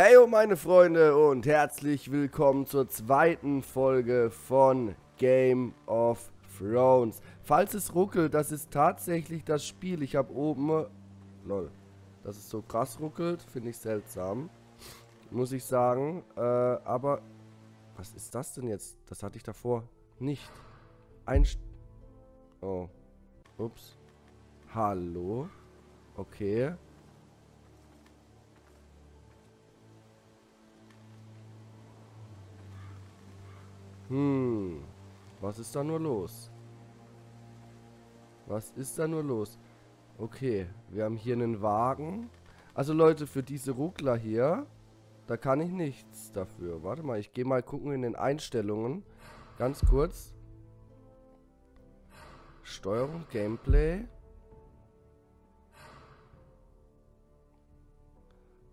Hey meine Freunde und herzlich willkommen zur zweiten Folge von Game of Thrones. Falls es ruckelt, das ist tatsächlich das Spiel. Ich habe oben... Lol. Dass es so krass ruckelt, finde ich seltsam. Muss ich sagen. Äh, aber... Was ist das denn jetzt? Das hatte ich davor nicht. Ein... St oh. Ups. Hallo? Okay. Hm. Was ist da nur los? Was ist da nur los? Okay, wir haben hier einen Wagen. Also Leute, für diese Ruckler hier, da kann ich nichts dafür. Warte mal, ich gehe mal gucken in den Einstellungen. Ganz kurz. Steuerung, Gameplay.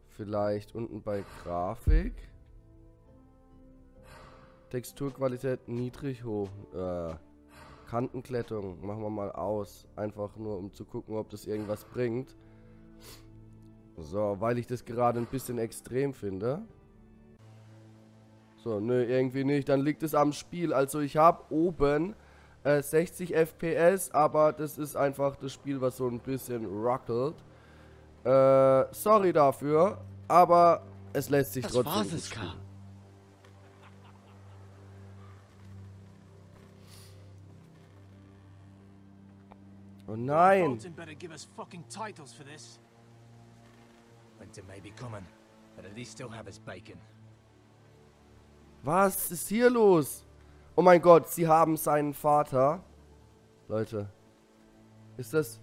Vielleicht unten bei Grafik. Texturqualität niedrig hoch. Äh, Kantenklettung machen wir mal aus. Einfach nur, um zu gucken, ob das irgendwas bringt. So, weil ich das gerade ein bisschen extrem finde. So, nö, irgendwie nicht. Dann liegt es am Spiel. Also ich habe oben äh, 60 FPS, aber das ist einfach das Spiel, was so ein bisschen rockelt. Äh, sorry dafür, aber es lässt sich das trotzdem nicht spielen. Oh nein! Was ist hier los? Oh mein Gott, sie haben seinen Vater. Leute. Ist das...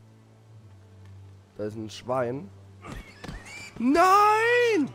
Da ist ein Schwein. Nein!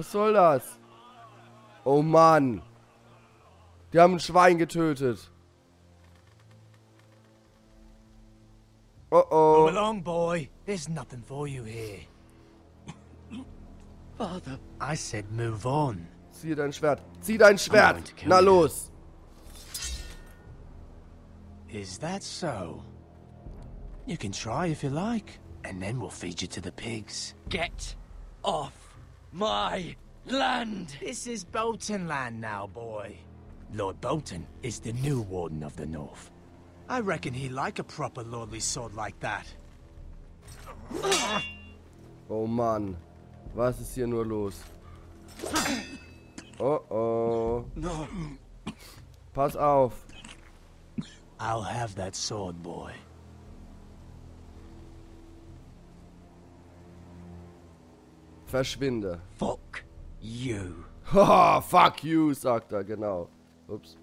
Was soll das? Oh Mann. Die haben ein Schwein getötet. Oh oh. Come along, boy. There's nothing for you here. Father. I said move on. Zieh dein Schwert. Zieh dein Schwert. Na los. Is that so? You can try if you like, and then we'll feed you to the pigs. Get off my land. This is Bolton land now, boy. Lord Bolton is the new Warden of the North. I reckon he like a proper lordly sword like that. Oh Mann. Was ist hier nur los? Oh oh. No. Pass auf. I'll have that sword, boy. Verschwinde. Fuck you. Haha, fuck you, sagt er, genau. Ups.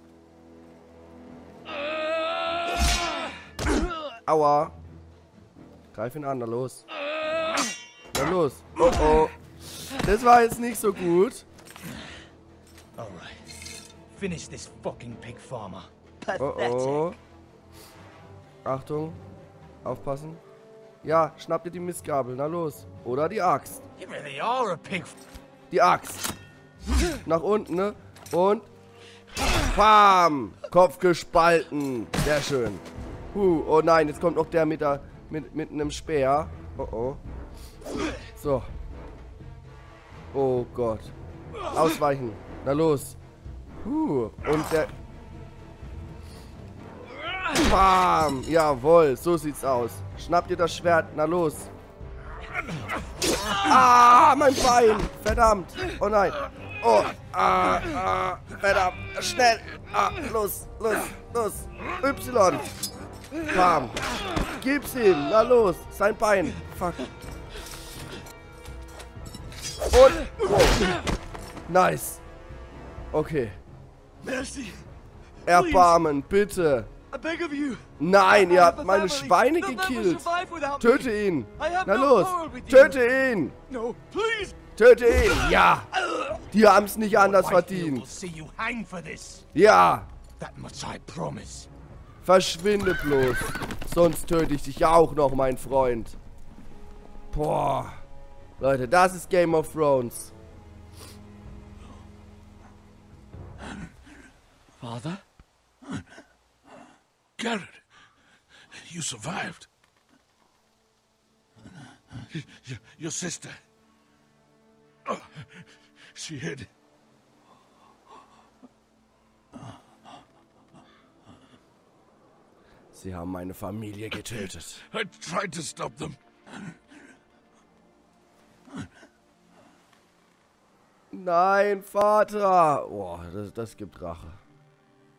Aua. Greif ihn an, na los. Na los. Oh oh. Das war jetzt nicht so gut. Alright. Finish this fucking pig farmer. Oh oh. Achtung. Aufpassen. Ja, schnapp dir die Mistgabel, na los. Oder die Axt. Die Axt. Nach unten, ne? Und. Bam! Kopf gespalten. Sehr schön. Huh, oh nein, jetzt kommt noch der mit, der, mit, mit einem Speer. Oh oh. So. Oh Gott. Ausweichen. Na los. Huh. Und der... Bam! Jawohl, so sieht's aus. Schnapp dir das Schwert, na los. Ah, mein Bein. Verdammt. Oh nein. Oh, ah, ah, verdammt. Schnell. Ah, los, los, los. Y. Bam. Gib's ihm. Na los. Sein Bein. Fuck. Und. Wow. Nice. Okay. Mercy. Erbarmen, bitte. Nein, ihr habt meine Schweine gekillt. Töte ihn. Na los, töte ihn. Töte ihn. Ja. Die haben es nicht anders verdient. Ja. Verschwinde bloß. Sonst töte ich dich auch noch, mein Freund. Boah. Leute, das ist Game of Thrones. Vater? Garrett, you survived. Your, your sister. Oh, she hid. Sie haben meine Familie getötet. I tried to stop them. Nein, Vater. Boah, das, das gibt Rache.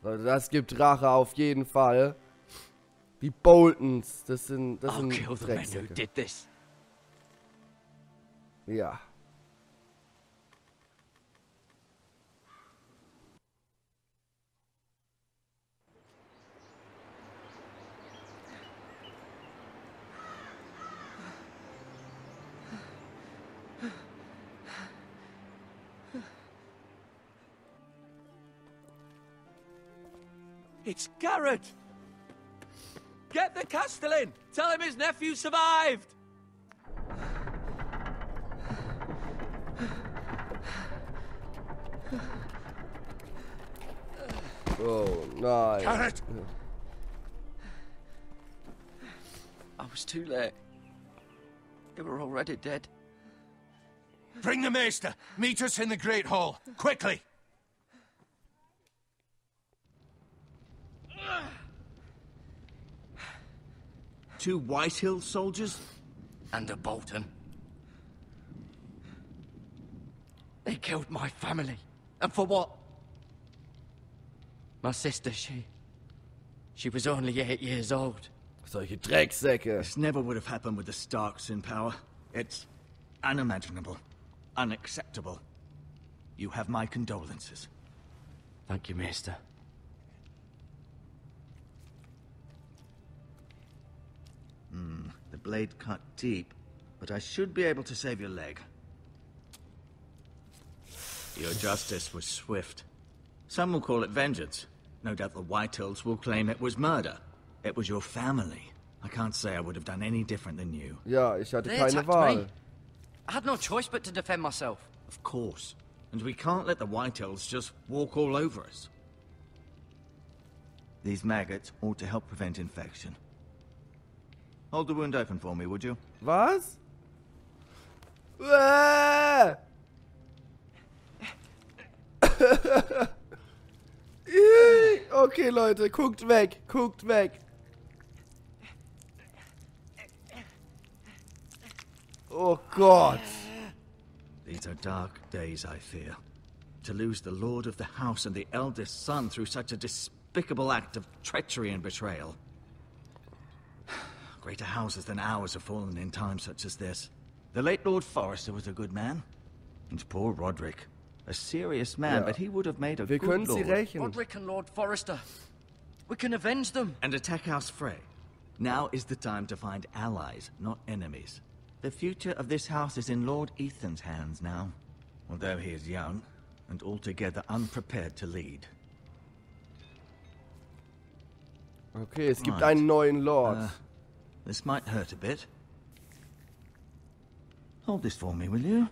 Leute, Das gibt Rache auf jeden Fall. Die Boltons, das sind, das I'll sind who Drecksäcke. Ja. It's Garrett! Get the Castellan! Tell him his nephew survived! Oh nein. Garrett! I was too late. They were already dead. Bring the maester. Meet us in the Great Hall. Quickly. Two Whitehill soldiers? And a Bolton. They killed my family. And for what? My sister, she... She was only eight years old. So Solche Drecksäcke. This never would have happened with the Starks in power. It's unimaginable. Unacceptable. You have my condolences. Thank you, Maester. Blade cut deep, but I should be able to save your leg. Your justice was swift. Some will call it vengeance. No doubt the White Whitehills will claim it was murder. It was your family. I can't say I would have done any different than you. Ja, ich hatte They keine attacked Wahl. me. Uh, I had no choice but to defend myself. Of course. And we can't let the White Whitehills just walk all over us. These maggots ought to help prevent infection. Hold the wound open for me, would you? Was? Okay, Leute, guckt weg, guckt weg. Oh Gott. These are dark days, I fear. To lose the lord of the house and the eldest son through such a despicable act of treachery and betrayal. Greater houses than ours have fallen in times such as this. The late Lord Forrester was a good man. And poor Roderick. A serious man, Ja. but he would have made a Wir good können sie lord. rächen. Roderick and Lord Forrester. We can avenge them. and attack House Frey. Now is the time to find allies, not enemies. The future of this house is in Lord Ethan's hands now, although he is young and altogether unprepared to lead. Okay, es gibt Right. einen neuen Lord. Uh, this might hurt a bit. Hold this for me, will you?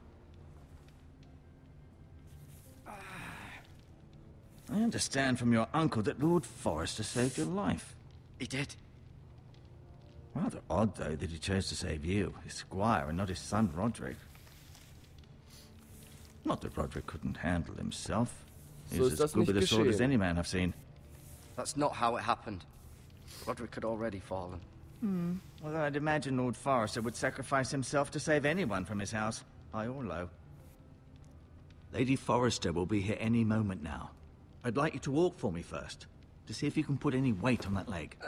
I understand from your uncle that Lord Forrester saved your life. He did. Rather odd, though, that he chose to save you, his squire, and not his son Roderick. Not that Roderick couldn't handle himself. He's So as good with a sword as any man I've seen. That's not how it happened. Roderick had already fallen. Mm. Although I'd imagine Lord Forrester would sacrifice himself to save anyone from his house, high or low. Lady Forrester will be here any moment now. I'd like you to walk for me first, to see if you can put any weight on that leg.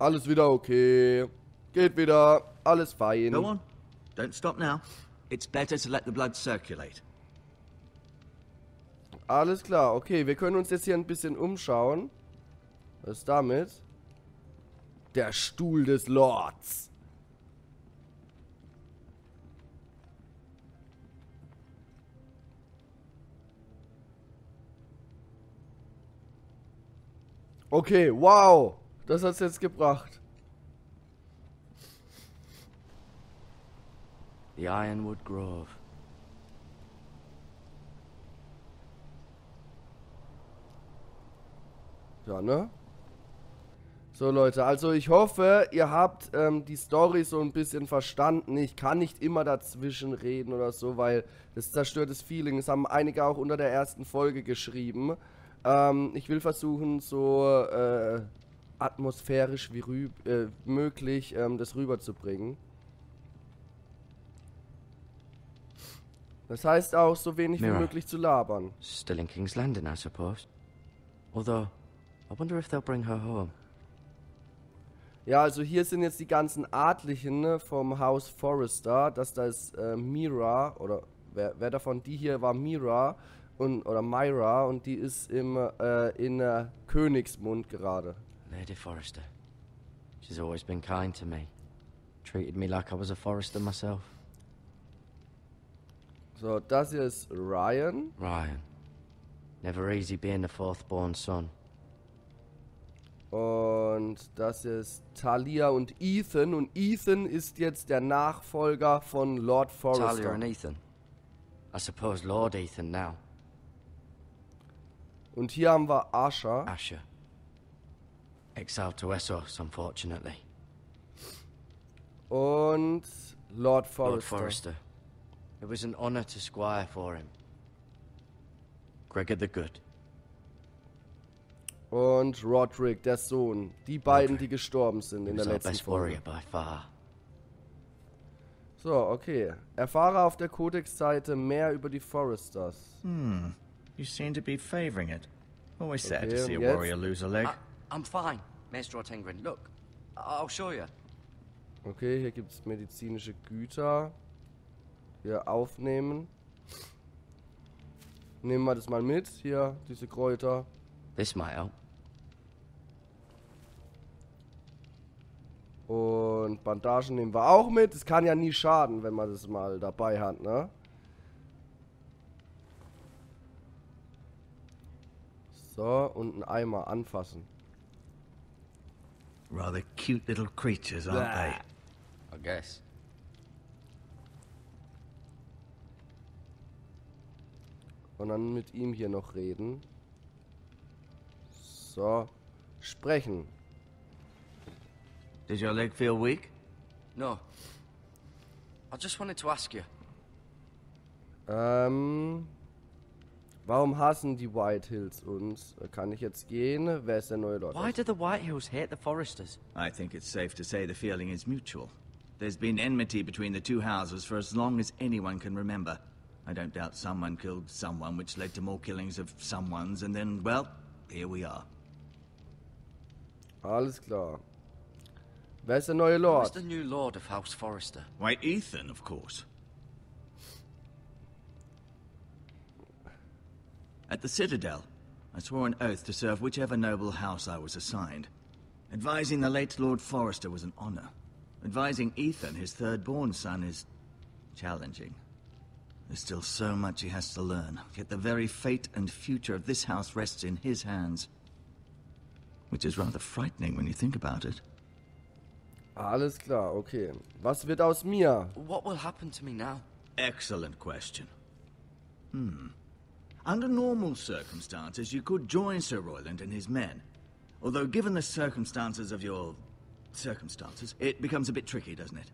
Alles wieder okay. Geht wieder. Alles fein. Go on. Don't stop now. It's better to let the blood circulate. Alles klar. Okay, wir können uns jetzt hier ein bisschen umschauen. Was ist damit? Der Stuhl des Lords. Okay, wow. Das hat's jetzt gebracht. The Ironwood Grove. Ja, ne? So, Leute, also ich hoffe, ihr habt ähm, die Story so ein bisschen verstanden. Ich kann nicht immer dazwischen reden oder so, weil das zerstört das Feeling. Das haben einige auch unter der ersten Folge geschrieben. Ähm, ich will versuchen, so äh, atmosphärisch wie rüb äh, möglich ähm, das rüberzubringen. Das heißt auch, so wenig Mira. wie möglich zu labern. Still in King's Landing, I suppose. Although, I wonder if they'll bring her home. Ja, also hier sind jetzt die ganzen Adlichen ne, vom Haus Forrester. Das da ist äh, Mira, oder wer, wer davon? Die hier war Mira und oder Myra und die ist im äh, in äh, Königsmund gerade. Lady Forrester. She's always been kind to me. Treated me like I was a Forrester myself. So, das hier ist Ryan. Ryan. Never easy being the fourth born son. Und das ist Talia und Ethan. Und Ethan ist jetzt der Nachfolger von Lord Talia Forrester. and Ethan. I suppose Lord Ethan now. Und hier haben wir Asha. Asher. Exiled to Essos, unfortunately. Und Lord Lord Forrester. Forrester. It was an honor to squire for him. Gregor the Good. Und Roderick, der Sohn. Die beiden, Roderick. die gestorben sind in der letzten Folge. So, okay. Erfahre auf der Codex-Seite mehr über die Foresters. You seem to be favoring it. Always sad to Okay, see a warrior lose a leg. I, I'm fine, Maester Ortengrin. Look, I'll show you. Okay, hier gibt es medizinische Güter. Hier aufnehmen. Nehmen wir das mal mit. Hier, diese Kräuter. This might help. Und Bandagen nehmen wir auch mit. Es kann ja nie schaden, wenn man das mal dabei hat, ne? So, und einen Eimer anfassen. Rather cute little creatures, aren't they? I guess. Und dann mit ihm hier noch reden. So, sprechen. Does your leg feel weak? No. I just wanted to ask you. Ähm, warum hassen die Whitehills uns? Kann ich jetzt gehen? Wer ist der neue Lord? Why do the Whitehills hate the Forresters? I think it's safe to say the feeling is mutual. There's been enmity between the two houses for as long as anyone can remember. I don't doubt someone killed someone, which led to more killings of someone's, and then, well, here we are. Alles klar. Wer ist der neue Who's the new Lord of House Forrester? Why, Ethan, of course. At the Citadel, I swore an oath to serve whichever noble house I was assigned. Advising the late Lord Forrester was an honor. Advising Ethan, his third-born son, is challenging. There's still so much he has to learn, yet the very fate and future of this house rests in his hands. Which is rather frightening when you think about it. Alles klar, okay. Was wird aus mir? What will happen to me now? Excellent question. Hmm. Under normal circumstances, you could join Sir Royland and his men. Although, given the circumstances of your circumstances, it becomes a bit tricky, doesn't it?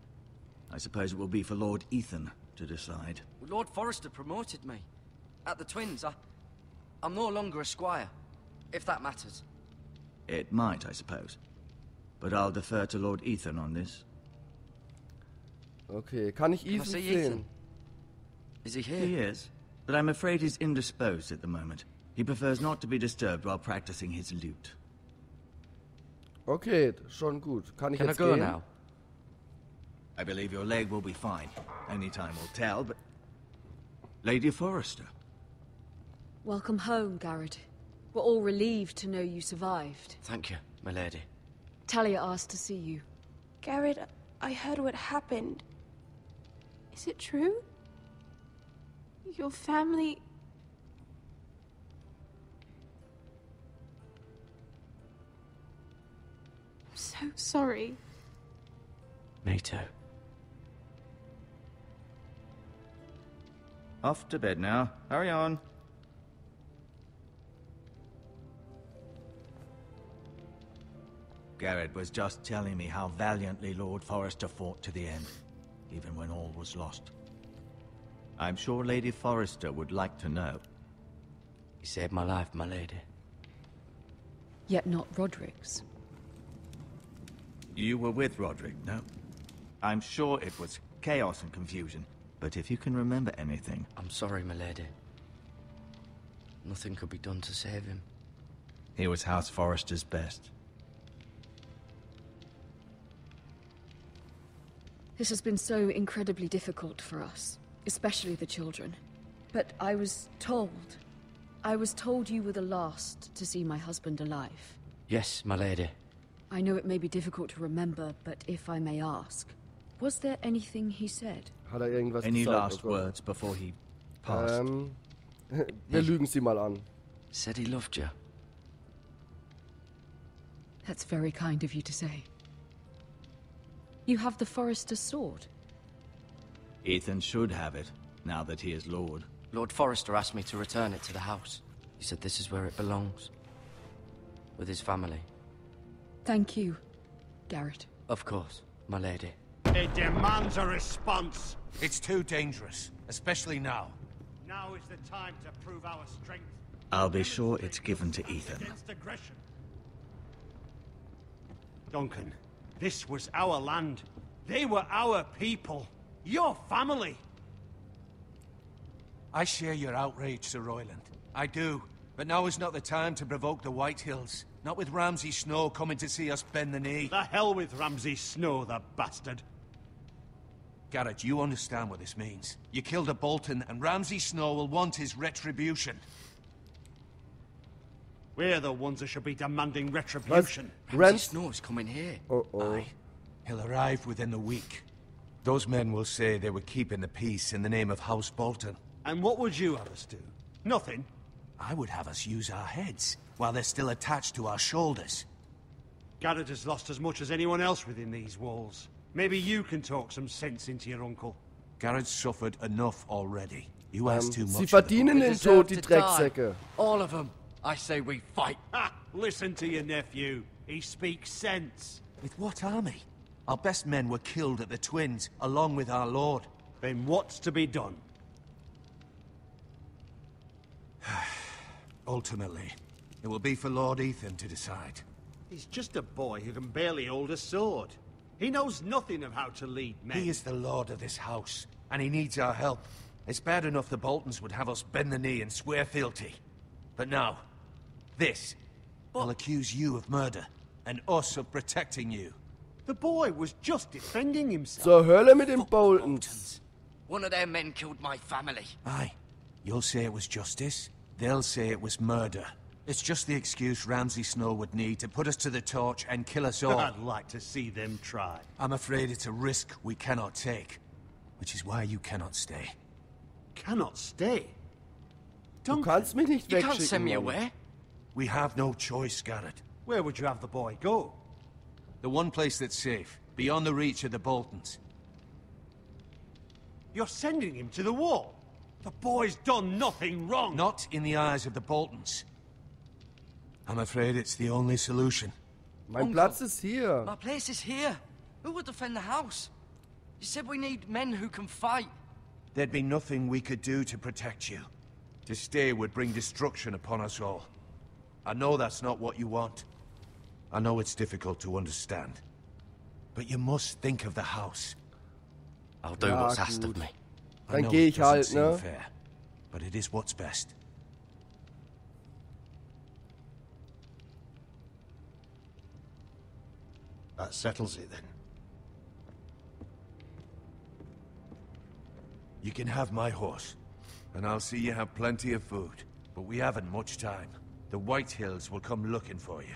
I suppose it will be for Lord Ethan to decide. Lord Forrester promoted me. At the Twins, I... I'm no longer a squire. If that matters. It might, I suppose. But I'll defer to Lord Ethan on this. Okay, kann ich Can I Ethan see sehen? Ethan? Is he here? He is, but I'm afraid he's indisposed at the moment. He prefers not to be disturbed while practicing his lute. Okay, schon gut. Kann ich Can I jetzt go gehen? now? I believe your leg will be fine. Only time will tell, but... Lady Forrester. Welcome home, Garrett. We're all relieved to know you survived. Thank you, my lady. Talia asked to see you. Garrett, I heard what happened. Is it true? Your family. I'm so sorry. NATO. Off to bed now. Hurry on. Garrett was just telling me how valiantly Lord Forrester fought to the end, even when all was lost. I'm sure Lady Forrester would like to know. He saved my life, my lady. Yet not Roderick's. You were with Roderick, no? I'm sure it was chaos and confusion, but if you can remember anything, I'm sorry, my lady. Nothing could be done to save him. he was House Forrester's best. This has been so incredibly difficult for us, especially the children. But I was told. I was told you were the last to see my husband alive. Yes, my lady. I know it may be difficult to remember, but if I may ask, was there anything he said? Hat er irgendwas Any gesagt? last words before he passed? Ähm, wir lügen sie mal an. Said he loved you. That's very kind of you to say. You have the Forrester's sword. Ethan should have it, now that he is Lord. Lord Forrester asked me to return it to the house. He said this is where it belongs. With his family. Thank you, Garrett. Of course, my lady. It demands a response. It's too dangerous, especially now. Now is the time to prove our strength. I'll be sure it's given to Ethan. Against aggression. Duncan, this was our land. They were our people. Your family. I share your outrage, Sir Royland. I do. But now is not the time to provoke the Whitehills. Not with Ramsay Snow coming to see us bend the knee. The hell with Ramsay Snow, the bastard. Garrett, you understand what this means. You killed a Bolton, and Ramsay Snow will want his retribution. We're the ones that should be demanding retribution. Ramsay Rent? Snow's coming here. Oh oh. Aye. He'll arrive within the week. Those men will say they were keeping the peace in the name of House Bolton. And what would you have us do? Nothing. I would have us use our heads, while they're still attached to our shoulders. Garrett has lost as much as anyone else within these walls. Maybe you can talk some sense into your uncle. Garrett's suffered enough already. You ask Ähm, too much. sie of the verdienen boy. den Tod, die Drecksäcke. All of them. I say we fight. Ha! Listen to your nephew. He speaks sense. With what army? Our best men were killed at the Twins, along with our lord. Then what's to be done? Ultimately, it will be for Lord Ethan to decide. He's just a boy who can barely hold a sword. He knows nothing of how to lead men. He is the lord of this house, and he needs our help. It's bad enough the Boltons would have us bend the knee and swear fealty. But now, this I'll accuse you of murder, and us of protecting you. The boy was just defending himself. Zur Hölle mit den Boltons. One of their men killed my family. Aye. You'll say it was justice. They'll say it was murder. It's just the excuse Ramsay Snow would need to put us to the torch and kill us all. I'd like to see them try. I'm afraid it's a risk we cannot take. Which is why you cannot stay. Cannot stay. Du Duncan, kannst mich nicht You can't send me wegschicken. Mann. away. We have no choice, Garrett. where would you have the boy go? The one place that's safe, beyond the reach of the Boltons. You're sending him to the wall. The boy's done nothing wrong. Not in the eyes of the Boltons. I'm afraid it's the only solution. My Uncle. Platz ist hier. My place is here. Who would defend the house? You said we need men who can fight. There'd be nothing we could do to protect you. To stay would bring destruction upon us all. I know that's not what you want. I know it's difficult to understand. But you must think of the house. I'll do Ja, what's asked of me. I Dann know geh it ich halt, doesn't seem ne? fair, but it is what's best. That settles it then. You can have my horse, and I'll see you have plenty of food. But we haven't much time. The Whitehills will come looking for you.